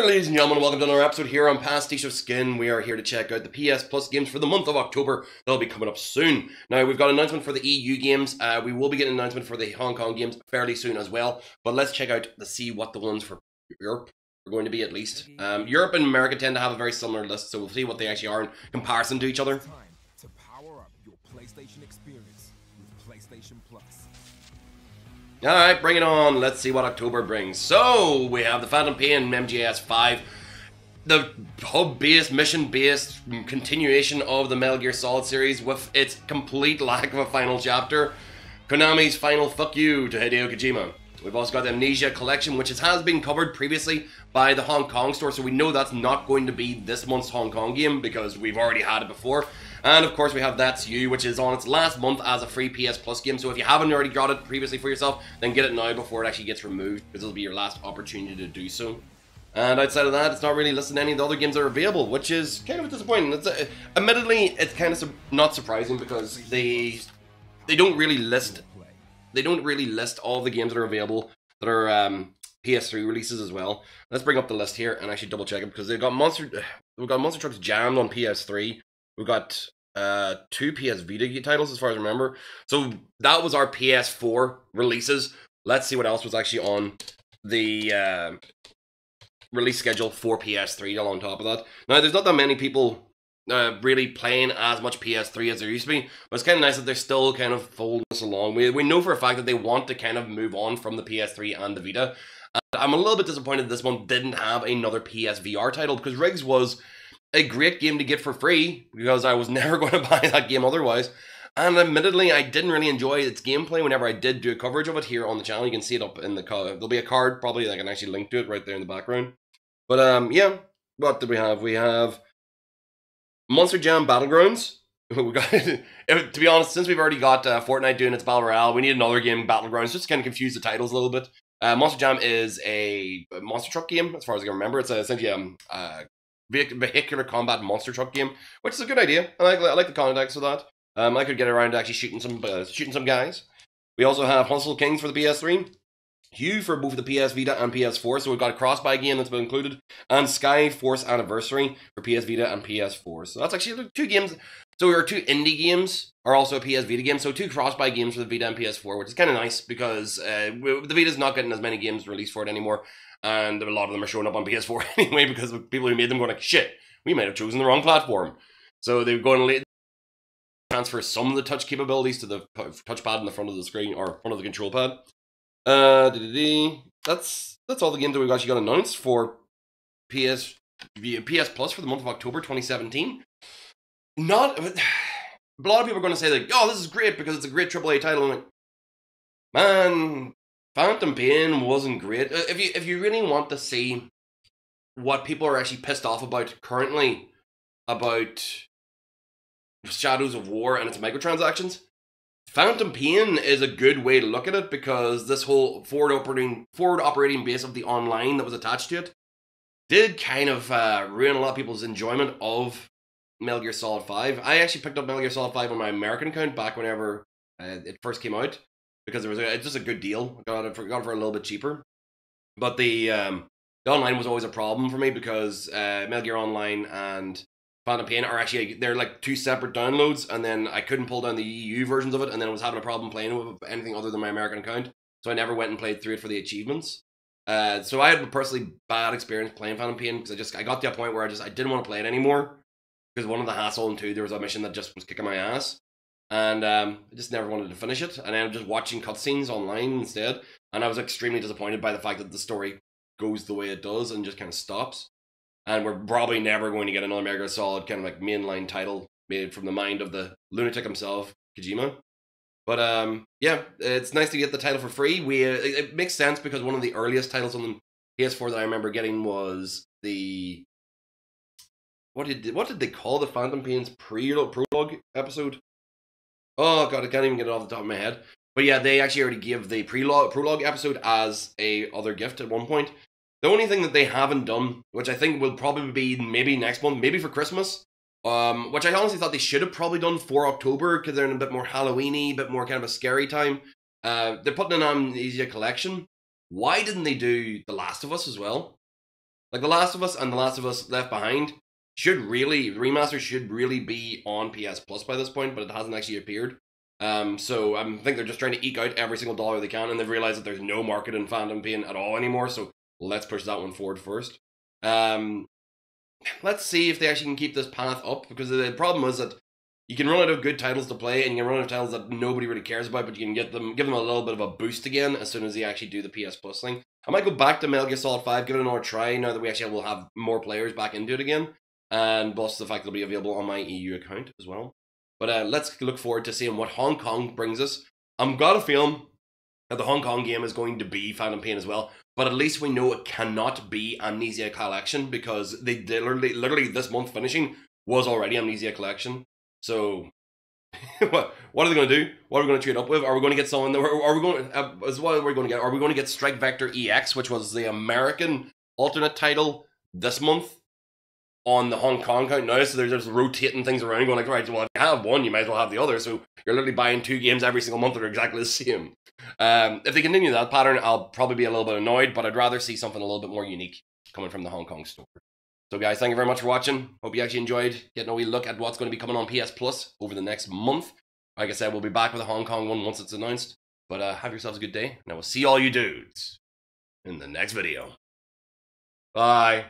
Hello, ladies and gentlemen. Welcome to another episode here on Pastiche of Skin. We are here to check out the PS Plus games for the month of October. That'll be coming up soon. Now, we've got an announcement for the EU games. Uh, we will be getting an announcement for the Hong Kong games fairly soon as well. But let's check out to see what the ones for Europe are going to be at least. Um, Europe and America tend to have a very similar list, so we'll see what they actually are in comparison to each other. PlayStation experience with PlayStation Plus. All right, bring it on. Let's see what October brings. So we have the Phantom Pain MGS 5, the hub-based, mission-based continuation of the Metal Gear Solid series with its complete lack of a final chapter. Konami's final fuck you to Hideo Kojima. We've also got the Amnesia Collection, which has been covered previously by the Hong Kong store, so we know that's not going to be this month's Hong Kong game because we've already had it before. And of course, we have That's You, which is on its last month as a free PS Plus game. So if you haven't already got it previously for yourself, then get it now before it actually gets removed, because it'll be your last opportunity to do so. And outside of that, it's not really listed any of the other games that are available, which is kind of disappointing. It's uh, admittedly, it's kind of su- not surprising because they they don't really list they don't really list all the games that are available that are um, PS3 releases as well. Let's bring up the list here and actually double check it because they've got Monster we've got Monster Trucks Jammed on PS3. We've got uh two PS Vita titles as far as I remember. So that was our PS4 releases. Let's see what else was actually on the uh, release schedule for PS3 on top of that. Now there's not that many people uh, really playing as much PS3 as there used to be, but it's kind of nice that they're still kind of folding us along. We, we know for a fact that they want to kind of move on from the PS3 and the Vita. And I'm a little bit disappointed this one didn't have another PSVR title because RIGS was a great game to get for free because I was never going to buy that game otherwise. And admittedly, I didn't really enjoy its gameplay whenever I did do a coverage of it here on the channel. You can see it up in the card. There'll be a card probably that I can actually link to it right there in the background. But um, yeah, what do we have? We have Monster Jam Battlegrounds. We got to be honest, since we've already got uh, Fortnite doing its battle royale, we need another game, Battlegrounds, just to kind of confuse the titles a little bit. Uh, Monster Jam is a monster truck game, as far as I can remember. It's a, essentially a uh, vehicular combat monster truck game, which is a good idea. I like I like the context of that. Um, I could get around to actually shooting some uh, shooting some guys. We also have Hustle Kings for the PS3. Hue for both the PS Vita and PS4, so we've got a cross-buy game that's been included, and Sky Force Anniversary for PS Vita and PS4. So that's actually two games. So our two indie games are also a PS Vita game, so two cross-buy games for the Vita and PS4, which is kind of nice because uh, the Vita's not getting as many games released for it anymore, and a lot of them are showing up on PS4 anyway because people who made them going like, shit, we might have chosen the wrong platform. So they're going to transfer some of the touch capabilities to the touchpad in the front of the screen or front of the control pad. Uh, that's that's all the games that we've actually got announced for PS PS Plus for the month of October 2017. Not a lot of people are going to say like, "Oh, this is great because it's a great AAA title." Like, man, Phantom Pain wasn't great. Uh, If you if you really want to see what people are actually pissed off about currently about Shadows of War and its microtransactions, Phantom Pain is a good way to look at it because this whole forward operating forward operating base of the online that was attached to it did kind of uh, ruin a lot of people's enjoyment of Metal Gear Solid Five. I actually picked up Metal Gear Solid Five on my American account back whenever uh, it first came out because there was a, it's just a good deal. I got it for, got it for a little bit cheaper, but the um, the online was always a problem for me because uh, Metal Gear Online and Phantom Pain are actually they're like two separate downloads, and then I couldn't pull down the EU versions of it, and then I was having a problem playing with anything other than my American account, so I never went and played through it for the achievements. Uh, so I had a personally bad experience playing Phantom Pain because I just I got to a point where I just I didn't want to play it anymore because one of the hassle and two there was a mission that just was kicking my ass, and um, I just never wanted to finish it, and I ended up just watching cutscenes online instead, and I was extremely disappointed by the fact that the story goes the way it does and just kind of stops and we're probably never going to get another Mega Solid kind of like mainline title made from the mind of the lunatic himself, Kojima. But um, yeah, it's nice to get the title for free. We uh, it makes sense because one of the earliest titles on the PS4 that I remember getting was the what did what did they call the Phantom Pain's pre prologue episode? Oh god, I can't even get it off the top of my head. But yeah, they actually already gave the prologue prologue episode as a other gift at one point. The only thing that they haven't done, which I think will probably be maybe next month, maybe for Christmas, um, which I honestly thought they should have probably done for October because they're in a bit more Halloweeny, bit more kind of a scary time. Uh, they're putting an Amnesia collection. Why didn't they do The Last of Us as well? Like The Last of Us and The Last of Us Left Behind should really the remaster should really be on PS Plus by this point, but it hasn't actually appeared. Um, so I think they're just trying to eke out every single dollar they can, and they've realized that there's no market in Phantom Pain at all anymore. So let's push that one forward first. Um, let's see if they actually can keep this path up because the problem is that you can run out of good titles to play and you can run out of titles that nobody really cares about, but you can get them give them a little bit of a boost again as soon as they actually do the PS Plus thing. I might go back to Metal Gear Solid 5, give it another try now that we actually will have more players back into it again. And plus the fact it'll be available on my EU account as well. But uh, let's look forward to seeing what Hong Kong brings us. I'm got a feeling that the Hong Kong game is going to be Phantom Pain as well. But at least we know it cannot be Amnesia Collection because they literally, literally this month finishing was already Amnesia Collection. So, what are they going to do? What are we going to trade up with? Are we going to get someone? That, are we going? Uh, is what we're going to get? Are we going to get Strike Vector EX, which was the American alternate title this month on the Hong Kong account now? So they're just rotating things around, going like, right, well, if you have one, you might as well have the other. So you're literally buying two games every single month that are exactly the same. Um, if they continue that pattern, I'll probably be a little bit annoyed, but I'd rather see something a little bit more unique coming from the Hong Kong store. So, guys, thank you very much for watching. Hope you actually enjoyed getting a wee look at what's going to be coming on PS Plus over the next month. Like I said, we'll be back with the Hong Kong one once it's announced. But uh, have yourselves a good day, and I will see all you dudes in the next video. Bye.